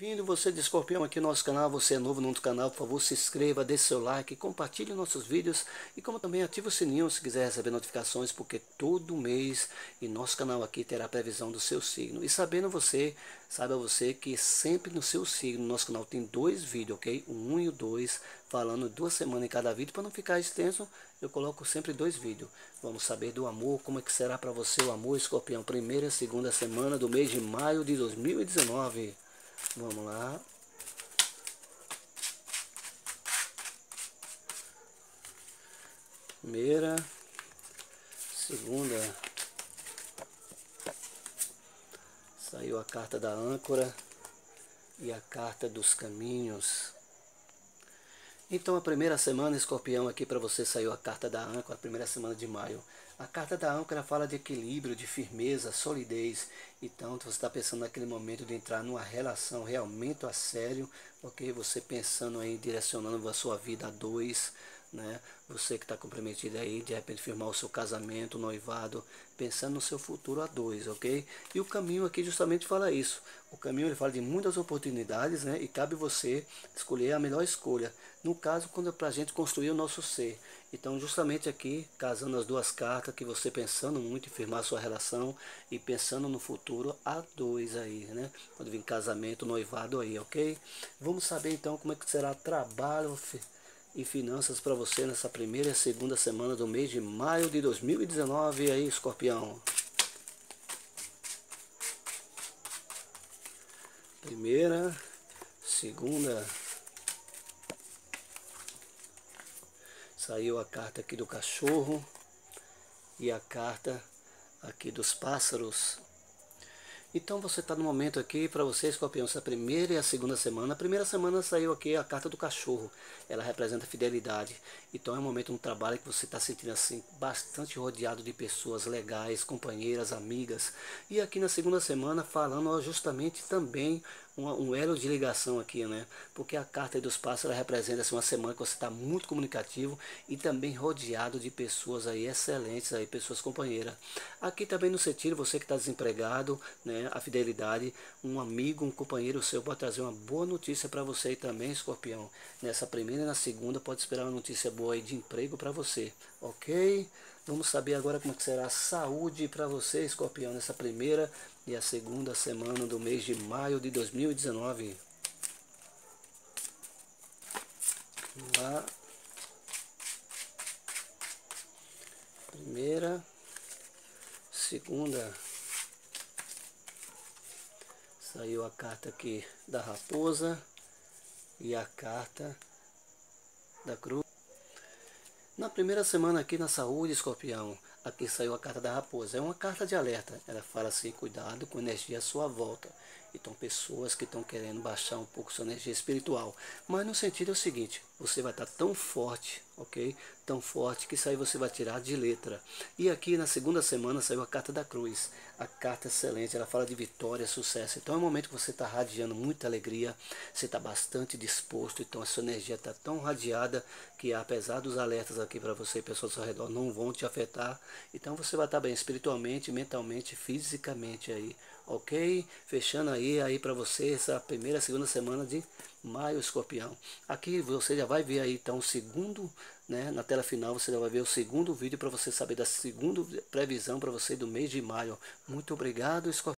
Bem-vindo você de Escorpião aqui no nosso canal, você é novo no nosso canal, por favor se inscreva, deixe seu like, compartilhe nossos vídeos e como também ative o sininho se quiser receber notificações, porque todo mês em nosso canal aqui terá previsão do seu signo. E sabendo você, saiba você que sempre no seu signo, no nosso canal tem dois vídeos, ok? Um e o dois, falando duas semanas em cada vídeo, para não ficar extenso, eu coloco sempre dois vídeos. Vamos saber do amor, como é que será para você o amor, Escorpião, primeira e segunda semana do mês de maio de 2019. Vamos lá. Primeira, segunda. Saiu a carta da âncora e a carta dos caminhos. Então a primeira semana, escorpião, aqui para você saiu a carta da âncora, a primeira semana de maio. A carta da âncora fala de equilíbrio, de firmeza, solidez. Então você está pensando naquele momento de entrar numa relação realmente a sério, ok? Você pensando aí, direcionando a sua vida a dois, né? Você que está comprometido aí, de repente firmar o seu casamento, noivado, pensando no seu futuro a dois, ok? E o caminho aqui justamente fala isso. O caminho ele fala de muitas oportunidades, né? E cabe você escolher a melhor escolha. No caso, quando é para a gente construir o nosso ser. Então, justamente aqui, casando as duas cartas, que você pensando muito em firmar sua relação e pensando no futuro a dois aí, né? Quando vir casamento, noivado aí, ok? Vamos saber então como é que será trabalho e finanças para você nessa primeira e segunda semana do mês de maio de 2019 aí, escorpião. Primeira, segunda. Saiu a carta aqui do cachorro e a carta aqui dos pássaros. Então você está no momento aqui para você, escorpião, essa primeira e a segunda semana. A primeira semana saiu aqui a carta do cachorro. Ela representa fidelidade. Então é um momento, um trabalho que você está sentindo assim, bastante rodeado de pessoas legais, companheiras, amigas. E aqui na segunda semana falando justamente também um, um elo de ligação aqui, né? Porque a carta dos pássaros representa assim, uma semana que você está muito comunicativo e também rodeado de pessoas aí excelentes, aí, pessoas companheiras. Aqui também no sentido, você que está desempregado, né? A fidelidade, um amigo, um companheiro seu pode trazer uma boa notícia para você também, escorpião. Nessa primeira e na segunda pode esperar uma notícia boa aí de emprego para você, ok? Vamos saber agora como será a saúde para você, escorpião, nessa primeira e a segunda semana do mês de maio de 2019. Vamos lá. Primeira, segunda. Saiu a carta aqui da raposa e a carta da cruz. Na primeira semana aqui na saúde, escorpião, aqui saiu a carta da raposa. É uma carta de alerta. Ela fala assim, cuidado com energia à sua volta. Então, pessoas que estão querendo baixar um pouco sua energia espiritual. Mas no sentido é o seguinte, você vai estar tão forte, ok? Tão forte que isso aí você vai tirar de letra. E aqui na segunda semana saiu a carta da cruz. A carta excelente, ela fala de vitória, sucesso. Então é um momento que você está radiando muita alegria, você está bastante disposto, então a sua energia está tão radiada que apesar dos alertas aqui para você e pessoas ao redor não vão te afetar. Então você vai estar bem espiritualmente, mentalmente, fisicamente aí ok? Fechando aí, aí para você essa primeira, segunda semana de maio escorpião. Aqui você já vai ver aí então o segundo, né? Na tela final você já vai ver o segundo vídeo para você saber da segunda previsão para você do mês de maio. Muito obrigado, escorpião.